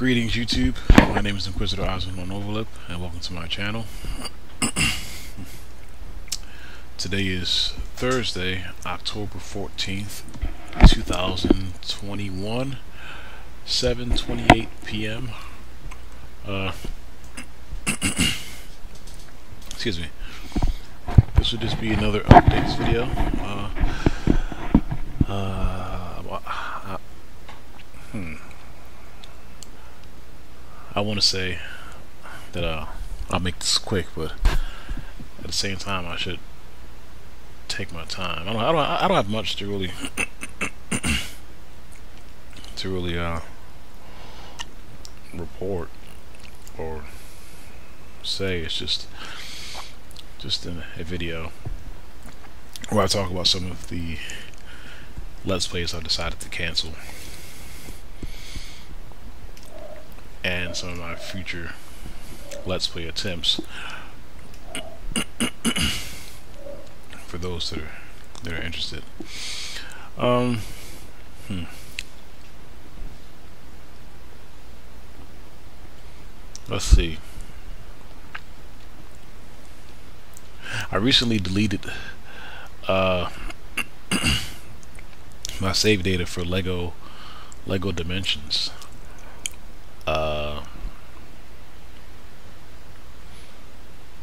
Greetings YouTube, my name is Inquisitor Eisenhorn Overlip and welcome to my channel. Today is Thursday, October 14th, 2021, 7.28 p.m. Uh, excuse me. This will just be another updates video. Uh, uh, hmm. I want to say that uh, I'll make this quick, but at the same time, I should take my time. I don't. I don't. I don't have much to really to really uh, report or say. It's just just in a video where I talk about some of the let's plays I've decided to cancel and some of my future let's play attempts for those that are that are interested. Um, hmm. Let's see. I recently deleted uh, my save data for Lego Lego Dimensions. Uh,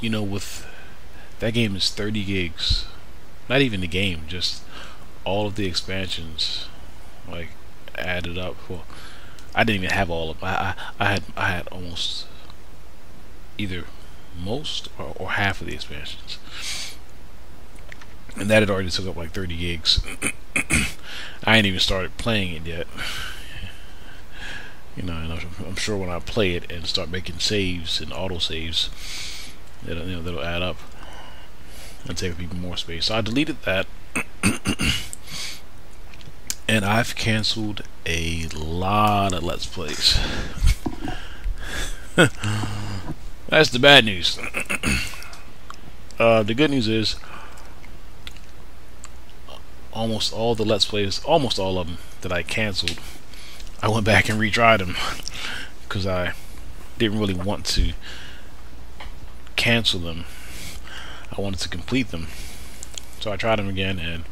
you know, with that game is 30 gigs. Not even the game, just all of the expansions, like added up. Well, I didn't even have all of. I I, I had I had almost either most or, or half of the expansions, and that had already took up like 30 gigs. I ain't even started playing it yet. You know, and I'm, I'm sure when I play it and start making saves and auto saves, it'll, you know, that'll add up and take up even more space. So I deleted that, and I've canceled a lot of Let's Plays. That's the bad news. uh, the good news is almost all the Let's Plays, almost all of them that I canceled, I went back and retried them because I didn't really want to cancel them. I wanted to complete them. So I tried them again and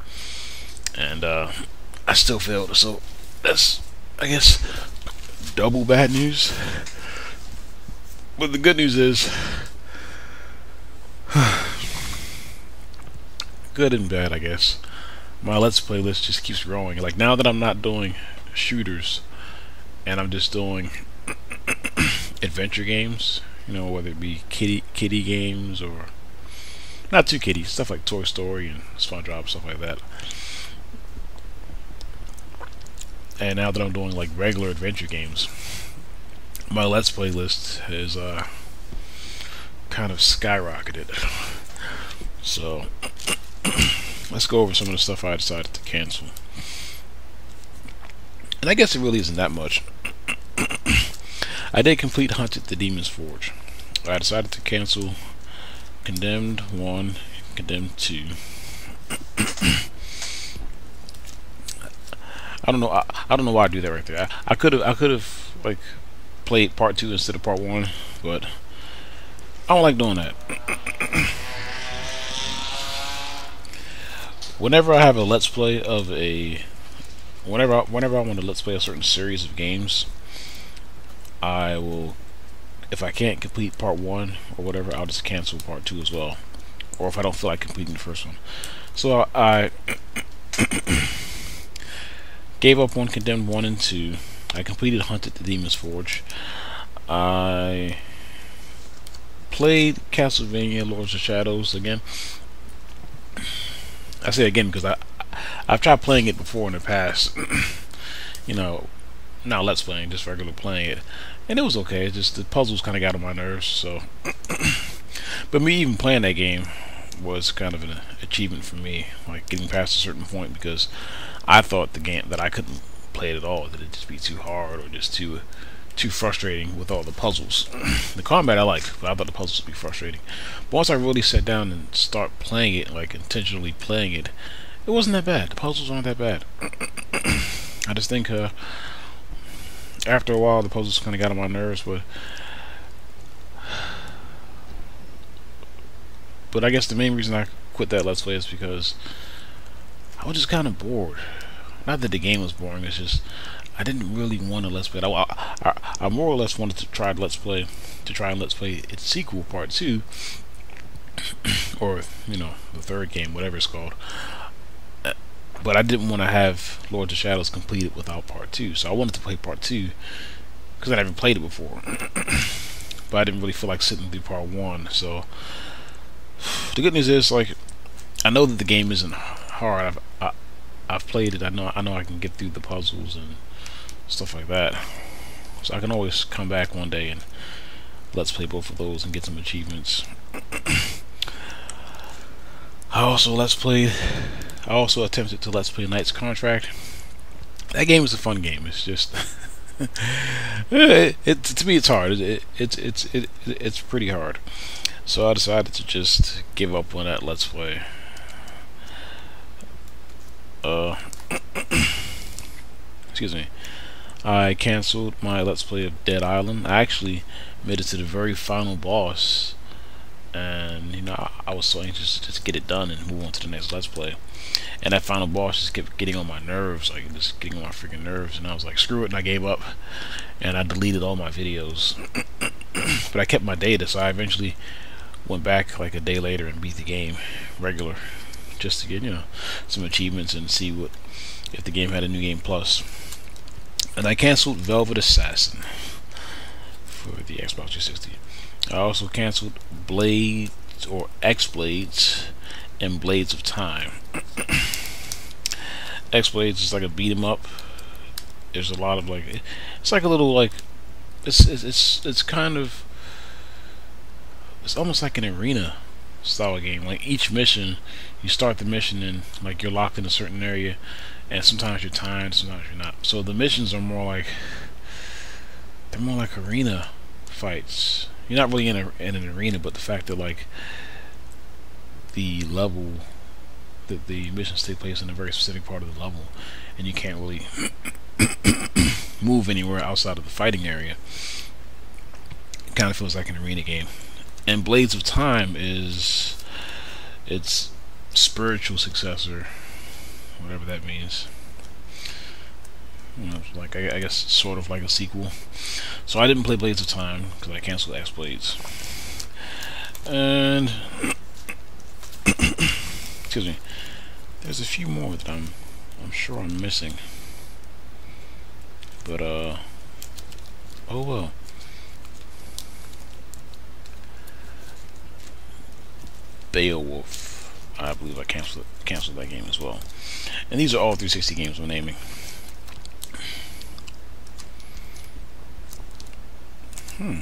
and uh, I still failed. So that's I guess double bad news. But the good news is, good and bad, I guess. My Let's Play list just keeps growing. Like now that I'm not doing shooters, and I'm just doing adventure games, you know, whether it be kitty kitty games or not too kitty stuff like Toy Story and SpongeBob stuff like that. And now that I'm doing like regular adventure games, my Let's Play list is uh, kind of skyrocketed. So let's go over some of the stuff I decided to cancel. And I guess it really isn't that much. I did complete Hunted the Demon's Forge. I decided to cancel Condemned 1, Condemned 2. I don't know. I, I don't know why I do that right there. I, I could have. I could have like played part two instead of part one, but I don't like doing that. whenever I have a let's play of a, whenever I, whenever I want to let's play a certain series of games, I will, if I can't complete part one or whatever, I'll just cancel part two as well, or if I don't feel like completing the first one. So I gave up on Condemned 1 and 2. I completed Hunted the Demon's Forge. I played Castlevania Lords of Shadows again. I say again because I I've tried playing it before in the past. you know, not let's playing, just regular playing it, and it was okay. It's just the puzzles kind of got on my nerves. So, but me even playing that game was kind of an achievement for me, like getting past a certain point because I thought the game that I couldn't play it at all, that it'd just be too hard or just too too frustrating with all the puzzles. the combat I liked, but I thought the puzzles would be frustrating. But once I really sat down and start playing it, like intentionally playing it, it wasn't that bad. The puzzles aren't that bad. I just think uh, after a while, the puzzles kind of got on my nerves, but but I guess the main reason I quit that Let's Play is because I was just kind of bored. Not that the game was boring, it's just I didn't really want to Let's Play. I, I, I more or less wanted to try Let's Play, to try and Let's Play its sequel, Part 2, or, you know, the third game, whatever it's called. But I didn't want to have Lords of Shadows completed without Part 2, so I wanted to play Part 2, because I never played it before. but I didn't really feel like sitting through Part 1, so... The good news is, like, I know that the game isn't hard. I've, I, I've played it. I know I know I can get through the puzzles and stuff like that. So I can always come back one day and let's play both of those and get some achievements. Oh, I also let's play. I also attempted to let's play Knight's Contract. That game is a fun game. It's just it, it, to me it's hard. It, it, it's it, it's pretty hard. So I decided to just give up on that let's play. Uh, excuse me. I canceled my Let's Play of Dead Island. I actually made it to the very final boss, and you know I, I was so anxious to just get it done and move on to the next Let's Play. And that final boss just kept getting on my nerves, like just getting on my freaking nerves, and I was like, screw it, and I gave up, and I deleted all my videos. but I kept my data, so I eventually went back like a day later and beat the game regular, just to get you know some achievements and see what if the game had a new game plus. And I canceled Velvet Assassin for the Xbox 360. I also canceled Blades or X Blades and Blades of Time. X Blades is like a beat 'em up. There's a lot of like it's like a little like it's it's it's, it's kind of it's almost like an arena style game. Like each mission, you start the mission and like you're locked in a certain area and sometimes you're timed, sometimes you're not. So the missions are more like they're more like arena fights. You're not really in, a, in an arena, but the fact that like the level that the missions take place in a very specific part of the level, and you can't really move anywhere outside of the fighting area. It kind of feels like an arena game. And Blades of Time is its spiritual successor whatever that means. You know, like I, I, guess sort of like a sequel. So I didn't play Blades of Time because I canceled X Blades. And excuse me, there's a few more that I'm I'm sure I'm missing. But uh, oh well. Beowulf. I believe I canceled canceled that game as well. And these are all 360 games I'm naming. Hmm.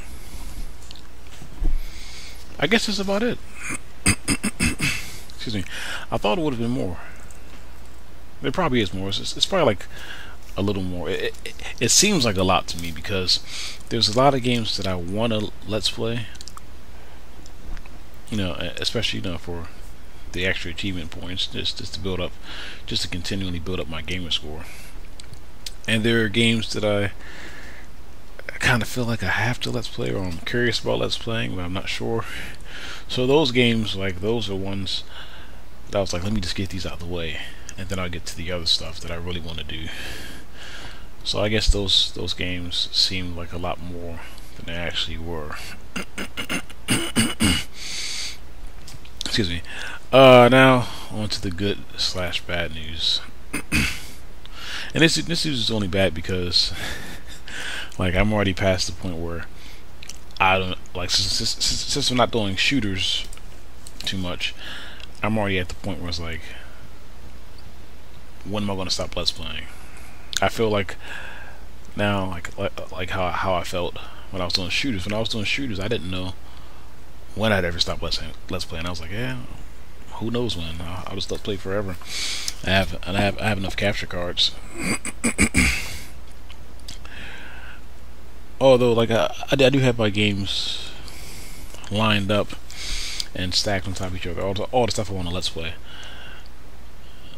I guess that's about it. Excuse me. I thought it would have been more. There probably is more. It's, it's probably like a little more. It, it, it, seems like a lot to me because there's a lot of games that I want to let's play. You know, especially you know for the extra achievement points just, just to build up, just to continually build up my gamer score. And there are games that I kind of feel like I have to let's play or I'm curious about let's playing, but I'm not sure. So those games, like those are ones that I was like, let me just get these out of the way, and then I'll get to the other stuff that I really want to do. So I guess those those games seemed like a lot more than they actually were. Excuse me. Uh, now on to the good slash bad news. and this this news is only bad because, like, I'm already past the point where I don't like since, since, since I'm not doing shooters too much. I'm already at the point where it's like, when am I going to stop let's playing? I feel like now, like like, like how how I felt when I was doing shooters. When I was doing shooters, I didn't know when I'd ever stop let's let's play, and I was like, yeah, who knows when? I'll, I'll just Let's play forever. I have and I have I have enough capture cards. Although, like I, I, do have my games lined up and stacked on top of each other. All the, all the stuff I want to let's play.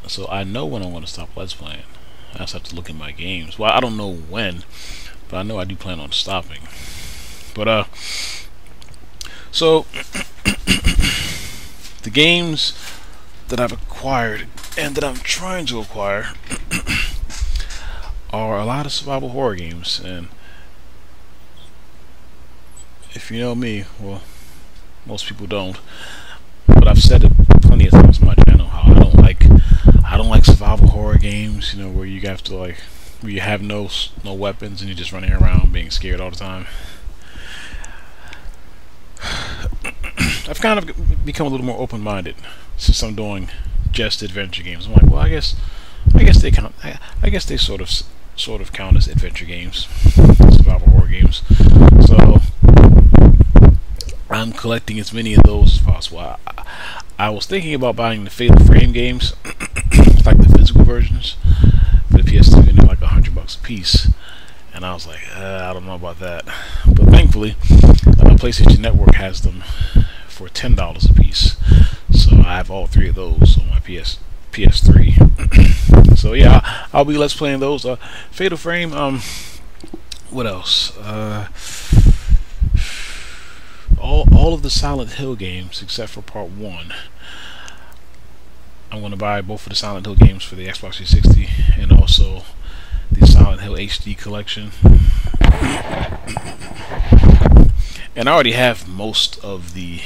So I know when I want to stop let's playing. I just have to look at my games. Well, I don't know when, but I know I do plan on stopping. But uh, so the games that I've acquired and that I'm trying to acquire are a lot of survival horror games, and if you know me, well, most people don't. But I've said it plenty of times on my channel how I don't like I don't like survival horror games. You know where you have to like where you have no no weapons and you're just running around being scared all the time. I've kind of become a little more open-minded since I'm doing just adventure games. I'm like, well, I guess, I guess they count. I, I guess they sort of, sort of count as adventure games, survival horror games. So I'm collecting as many of those as possible. I, I was thinking about buying the Fatal Frame games, like the physical versions, for the PS2, and they're like a hundred bucks a piece. And I was like, uh, I don't know about that. But thankfully, uh, PlayStation Network has them for ten dollars a piece. So I have all three of those on my PS PS3. so yeah, I'll be let's playing those. Uh, Fatal Frame. Um, what else? Uh, all all of the Silent Hill games except for Part One. I'm going to buy both of the Silent Hill games for the Xbox 360 and also the Silent Hill HD collection. And I already have most of the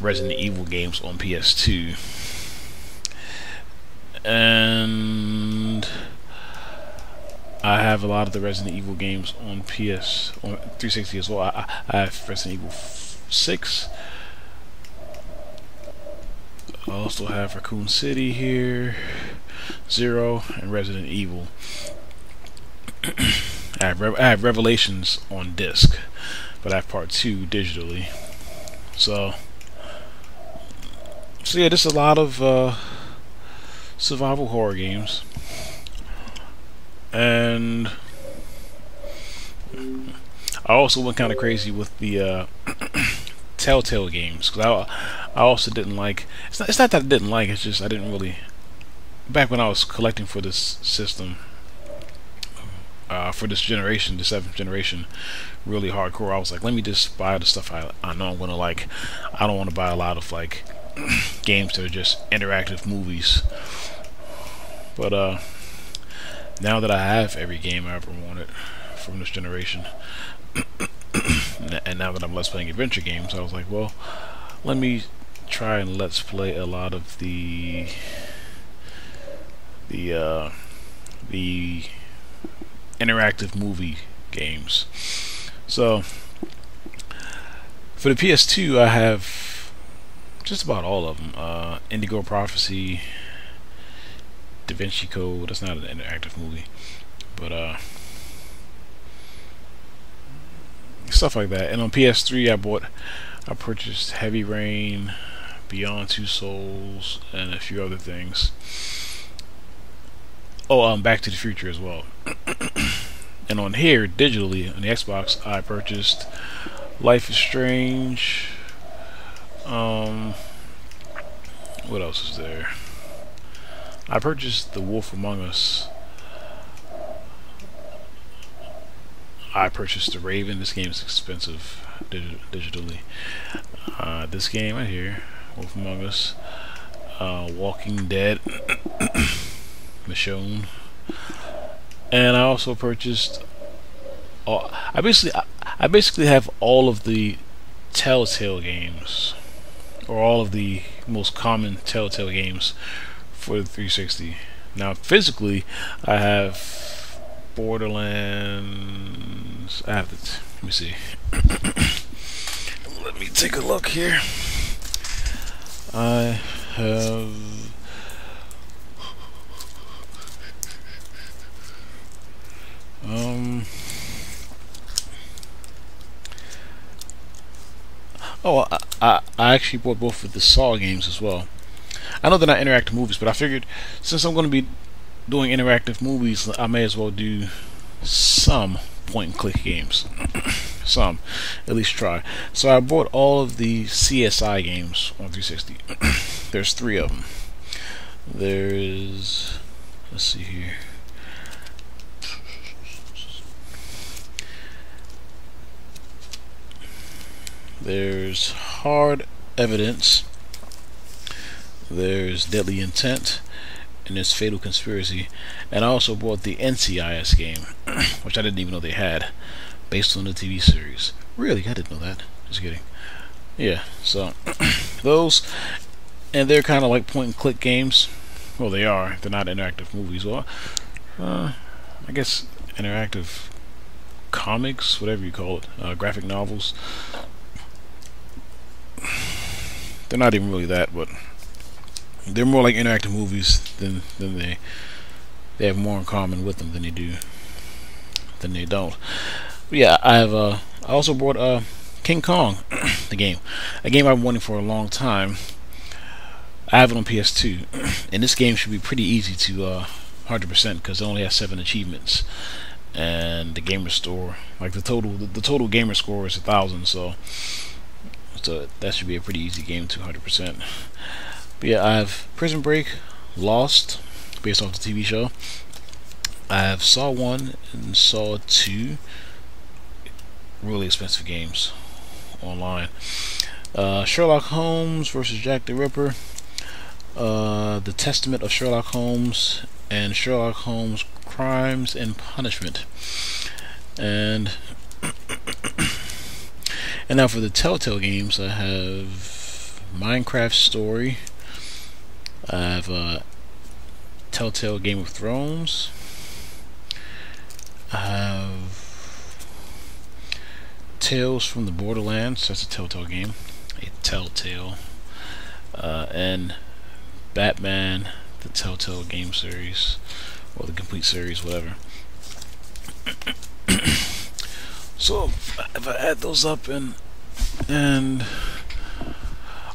Resident Evil games on PS2. And I have a lot of the Resident Evil games on PS on 360 as well. I, I have Resident Evil 6. I also have Raccoon City here, Zero, and Resident Evil. I have, I have Revelations on disc, but I have Part 2 digitally. So, so yeah, there's a lot of uh, survival horror games, and I also went kind of crazy with the uh, Telltale games because I, I also didn't like. It's not, it's not that I didn't like. It's just I didn't really. Back when I was collecting for this system, uh, for this generation, the seventh generation, really hardcore. I was like, let me just buy the stuff I I know I'm gonna like. I don't want to buy a lot of like games that are just interactive movies. But uh, now that I have every game I ever wanted from this generation, and now that I'm let's playing adventure games, I was like, well, let me try and let's play a lot of the the uh, the interactive movie games. So for the PS2, I have just about all of them. Uh, Indigo Prophecy, Da Vinci Code. That's not an interactive movie, but uh, stuff like that. And on PS3, I bought, I purchased Heavy Rain, Beyond Two Souls, and a few other things. Oh, um, Back to the Future as well. and on here, digitally, on the Xbox, I purchased Life is Strange. Um, what else is there? I purchased The Wolf Among Us. I purchased The Raven. This game is expensive dig digitally. Uh, this game right here, Wolf Among Us, uh, Walking Dead, Michonne, and I also purchased. I basically, I, I basically have all of the Telltale games, or all of the most common Telltale games for the 360. Now, physically, I have Borderlands. I have to. Let me see. let me take a look here. I have. Um. Oh, I, I, I actually bought both of the Saw games as well. I know they're not interactive movies, but I figured since I'm going to be doing interactive movies, I may as well do some point and click games. some, at least try. So I bought all of the CSI games on 360. There's three of them. There's, let's see here. There's hard evidence there's Deadly Intent, and there's Fatal Conspiracy. And I also bought the NCIS game, which I didn't even know they had, based on the TV series. Really, I didn't know that. Just kidding. Yeah, so those, and they're kind of like point and click games. Well, they are. They're not interactive movies. Well, uh, I guess interactive comics, whatever you call it, uh, graphic novels. They're not even really that, but they're more like interactive movies than than they they have more in common with them than they do than they don't. But yeah, I have uh I also bought uh King Kong, the game, a game I've been wanting for a long time. I have it on PS2, and this game should be pretty easy to uh 100% because it only has seven achievements and the gamer score like the total the, the total gamer score is a thousand so so that should be a pretty easy game 200% but yeah I have Prison Break Lost based off the TV show I have Saw 1 and Saw 2 really expensive games online uh, Sherlock Holmes versus Jack the Ripper uh, The Testament of Sherlock Holmes and Sherlock Holmes Crimes and Punishment. And and now for the Telltale games, I have Minecraft Story. I have uh, Telltale Game of Thrones. I have Tales from the Borderlands. That's a Telltale game. A Telltale. Uh, and Batman the Telltale game series or the complete series, whatever. so if I add those up and and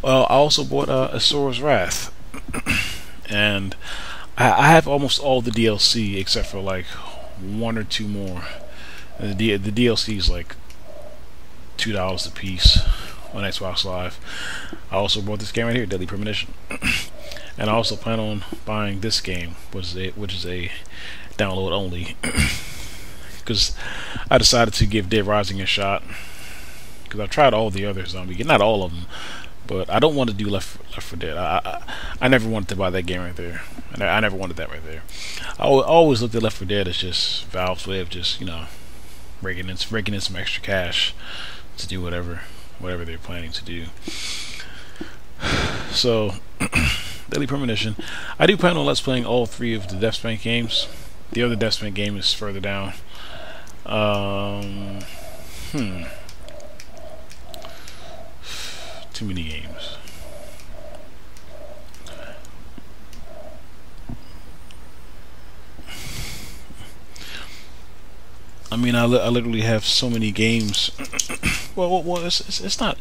well, I also bought uh, Asura's Wrath, and I, I, have almost all the DLC except for like one or two more. And the the DLC is like two dollars a piece on Xbox Live. I also bought this game right here, Deadly Premonition. and I also plan on buying this game, which is a, which is a download only, because I decided to give Dead Rising a shot. Because I've tried all the other zombie not all of them, but I don't want to do Left Left 4 Dead. I, I, I never wanted to buy that game right there, and I, I never wanted that right there. I always looked at Left 4 Dead as just Valve's way of just you know breaking in breaking in some extra cash to do whatever whatever they're planning to do. So. Deadly Premonition. I do plan on let's playing all three of the Deathspank games. The other Deathspank game is further down. Um, hmm. Too many games. I mean, I, li I literally have so many games. well, well, it's, it's, it's not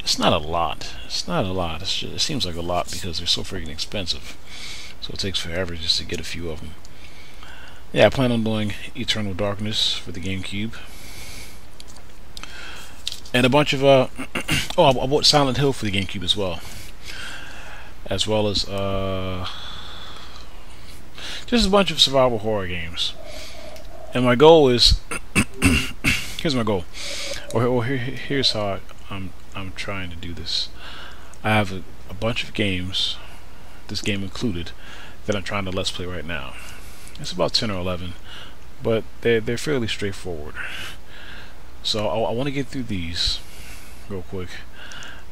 it's not a lot. It's not a lot. Just, it seems like a lot because they're so freaking expensive. So it takes forever just to get a few of them. Yeah, I plan on doing Eternal Darkness for the GameCube. And a bunch of, uh, oh, I bought Silent Hill for the GameCube as well. As well as, uh, just a bunch of survival horror games. And my goal is, here's my goal. Or, or here, here's how I, I'm I'm trying to do this. I have a, a bunch of games, this game included, that I'm trying to let's play right now. It's about 10 or 11, but they're, they're fairly straightforward. So I, I want to get through these real quick.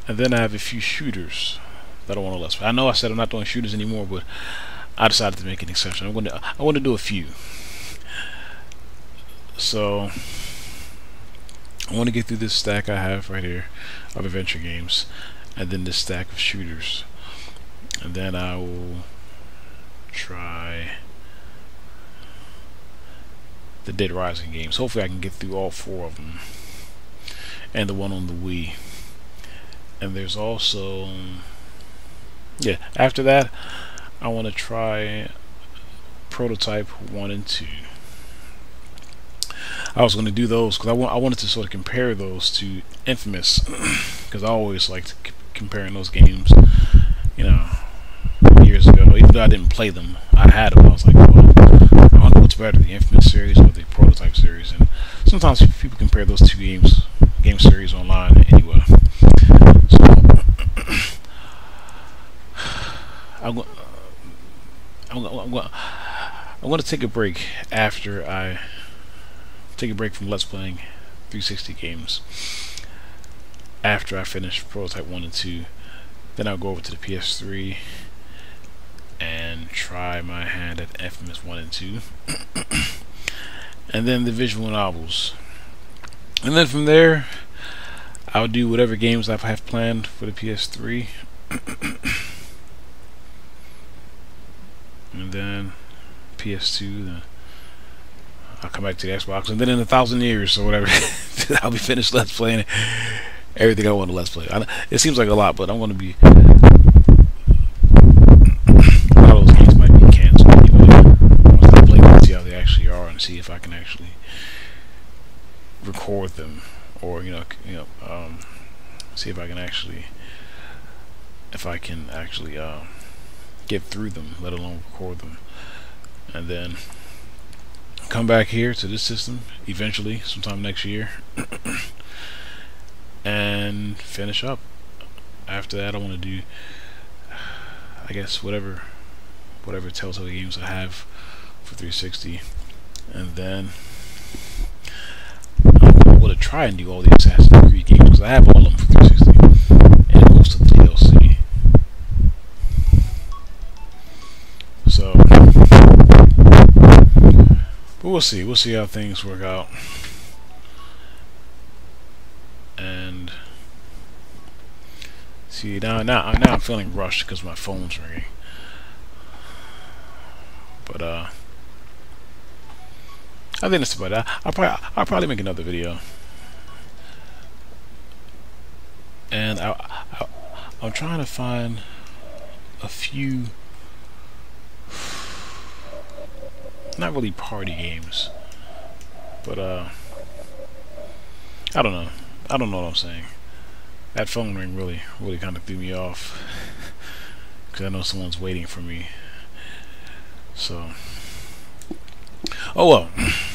And then I have a few shooters that I want to let's. I know I said I'm not doing shooters anymore, but I decided to make an exception. I'm going to I want to do a few. So I want to get through this stack I have right here of adventure games and then this stack of shooters and then I will try the Dead Rising games hopefully I can get through all four of them and the one on the Wii and there's also yeah after that I want to try prototype 1 and 2 I was going to do those because I, wa I wanted to sort of compare those to Infamous because I always liked comparing those games, you know, years ago. Even though I didn't play them, I had them. I was like, well, What's better, the Infamous series or the Prototype series. And sometimes people compare those two games, game series online anyway. So I'm. I'm, I'm, I'm, I'm going to take a break after I take a break from Let's Playing 360 games. After I finish Prototype 1 and 2, then I'll go over to the PS3 and try my hand at Infamous 1 and 2. and then the visual novels. And then from there, I'll do whatever games I have planned for the PS3. and then PS2, then I'll come back to the Xbox, and then in a thousand years or whatever, I'll be finished Let's Playing everything I want to Let's Play. I, it seems like a lot, but I'm going to be see if I can actually record them, or you know, you know, um, see if I can actually, if I can actually uh, get through them, let alone record them, and then come back here to this system eventually, sometime next year, and finish up. After that, I want to do, I guess, whatever, whatever Telltale games I have for 360 and then I'm to try and do all the Assassin's Creed games because I have all of them for 360 and most of the DLC. So, but we'll see. We'll see how things work out. And see now, now, now I'm feeling rushed because my phone's ringing. But uh. I think that's about that. I'll probably I'll probably make another video. And I, I I'm trying to find a few not really party games, but uh, I don't know. I don't know what I'm saying. That phone ring really, really kind of threw me off because I know someone's waiting for me. So, oh well.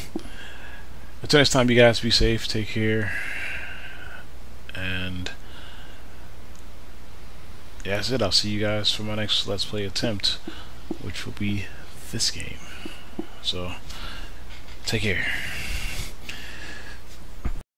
Until next time, you guys be safe, take care, and yeah, that's it. I'll see you guys for my next Let's Play attempt, which will be this game. So, take care.